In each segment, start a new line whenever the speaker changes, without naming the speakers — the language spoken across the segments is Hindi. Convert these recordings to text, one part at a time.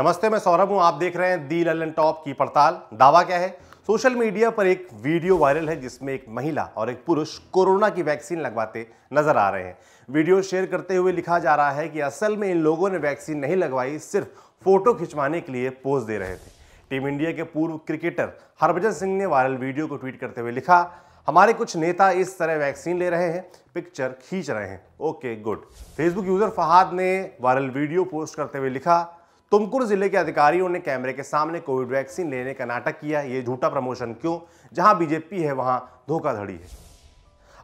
नमस्ते, मैं सौरभ हूँ। आप देख रहे हैं दी ललन टॉप की पड़ताल। दावा क्या है? सोशल मीडिया पर एक वीडियो वायरल है जिसमें एक महिला और एक पुरुष कोरोना की वैक्सीन लगवाते नज़र आ रहे हैं। वीडियो शेयर करते हुए लिखा जा रहा है कि असल में इन लोगों ने वैक्सीन नहीं लगवाई, सिर्फ़ फ़ोटो खिंचवाने के लिए पोज दे रहे थे। टीम इंडिया के पूर्व क्रिकेटर हरभजन सिंह ने वायरल वीडियो को ट्वीट करते हुए लिखा, हमारे कुछ नेता इस तरह वैक्सीन ले रहे हैं, पिक्चर खींच रहे हैं। Okay, good. Facebook user Fahad ने वायरल वीडियो पोस्ट करते हुए लिखा तुमकुर ज़िले के अधिकारियों ने कैमरे के सामने कोविड वैक्सीन लेने का नाटक किया। ये झूठा प्रमोशन क्यों? जहाँ बीजेपी है, वहाँ धोखाधड़ी है।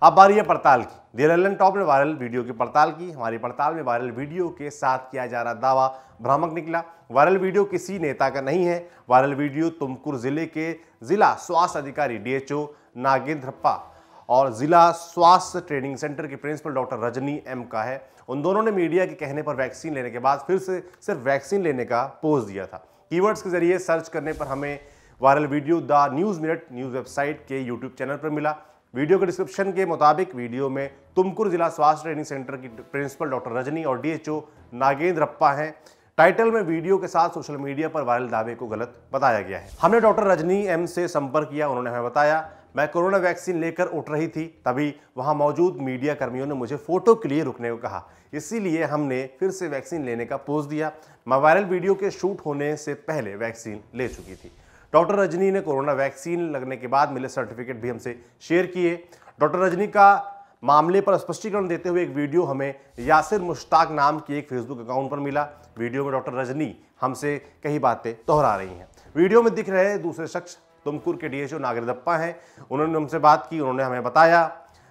अब बारी है पड़ताल की। दिल्लन टॉप ने वायरल वीडियो की पड़ताल की। हमारी पड़ताल में वायरल वीडियो के साथ किया जा रहा दावा। भ्रामक निकला। वायरल वीडियो किसी नेता का नहीं है। वायरल वीडियो तुमकुर ज़िले के जिला स्वास्थ्य अधिकारी डीएचओ नागेंद्रप्पा और जिला स्वास्थ्य ट्रेनिंग सेंटर के प्रिंसिपल डॉक्टर रजनी एम का है। उन दोनों ने मीडिया के कहने पर वैक्सीन लेने के बाद फिर से सिर्फ़ वैक्सीन लेने का पोज दिया था। कीवर्ड्स के ज़रिए सर्च करने पर हमें viral video the News Minute news website के यूट्यूब चैनल पर मिला। वीडियो के डिस्क्रिप्शन के मुताबिक वीडियो में तुमकुर जिला स्वास्थ्य ट्रेनिंग सेंटर की प्रिंसिपल डॉक्टर रजनी और डीएचओ नागेंद्र अप्पा हैं। टाइटल में वीडियो के साथ सोशल मीडिया पर वायरल दावे को गलत बताया गया है। हमने डॉक्टर रजनी एम से संपर्क किया, उन्होंने हमें बताया मैं कोरोना वैक्सीन लेकर उठ रही थी, तभी वहाँ मौजूद मीडिया कर्मियों ने मुझे फ़ोटो के लिए रुकने को कहा। इसीलिए हमने फिर से वैक्सीन लेने का पोज दिया। मैं वायरल वीडियो के शूट होने से पहले वैक्सीन ले चुकी थी। डॉक्टर रजनी ने कोरोना वैक्सीन लगने के बाद मिले सर्टिफिकेट भी हमसे शेयर किए। डॉक्टर रजनी का मामले पर स्पष्टीकरण देते हुए एक वीडियो हमें यासिर मुश्ताक नाम की एक फेसबुक अकाउंट पर मिला। वीडियो में डॉक्टर रजनी हमसे कई बातें दोहरा रही हैं। वीडियो में दिख रहे दूसरे शख्स तुमकुर के डीएचओ नागरदप्पा हैं। उन्होंने हमसे बात की उन्होंने हमें बताया।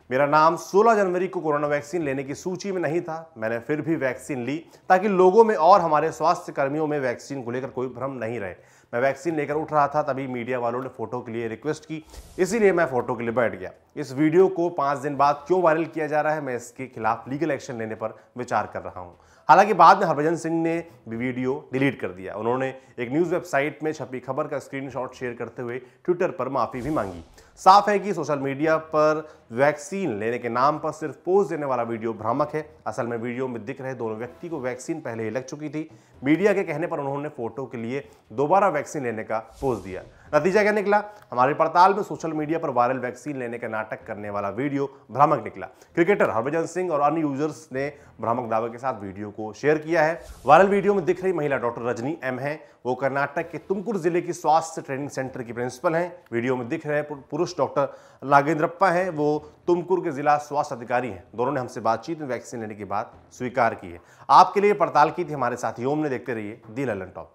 मेरा नाम 16 जनवरी को कोरोना वैक्सीन लेने की सूची में नहीं था। मैंने फिर भी वैक्सीन ली ताकि लोगों में और हमारे स्वास्थ्य कर्मियों में वैक्सीन को लेकर कोई भ्रम नहीं रहे। मैं वैक्सीन लेकर उठ रहा था, तभी मीडिया वालों ने फ़ोटो के लिए रिक्वेस्ट की, इसीलिए मैं फ़ोटो के लिए बैठ गया। इस वीडियो को पाँच दिन बाद क्यों वायरल किया जा रहा है, मैं इसके खिलाफ लीगल एक्शन लेने पर विचार कर रहा हूँ। हालाँकि बाद में हरभजन सिंह ने वीडियो डिलीट कर दिया। उन्होंने एक न्यूज़ वेबसाइट में छपी खबर का स्क्रीनशॉट शेयर करते हुए ट्विटर पर माफ़ी भी मांगी। साफ़ है कि सोशल मीडिया पर वैक्सीन लेने के नाम पर सिर्फ़ पोज देने वाला वीडियो भ्रामक है। असल में वीडियो में दिख रहे दोनों व्यक्ति को वैक्सीन पहले ही लग चुकी थी। मीडिया के कहने पर उन्होंने फ़ोटो के लिए दोबारा वैक्सीन लेने का पोज दिया। नतीजा क्या निकला? हमारी पड़ताल में सोशल मीडिया पर वायरल वैक्सीन लेने का नाटक करने वाला वीडियो भ्रामक निकला। क्रिकेटर हरभजन सिंह और अन्य यूज़र्स ने भ्रामक दावे के साथ वीडियो को शेयर किया है। वायरल वीडियो में दिख रही महिला डॉक्टर रजनी एम है। वो कर्नाटक के तुमकुर ज़िले की स्वास्थ्य ट्रेनिंग सेंटर की प्रिंसिपल हैं। वीडियो में दिख रहे पुरुष डॉक्टर नागेंद्रप्पा हैं। वो तुमकुर के जिला स्वास्थ्य अधिकारी हैं। दोनों ने हमसे बातचीत में वैक्सीन लेने की बात स्वीकार की है। आपके लिए पड़ताल की थी हमारे साथी ओम ने देखते रहिए दी ललन टॉप।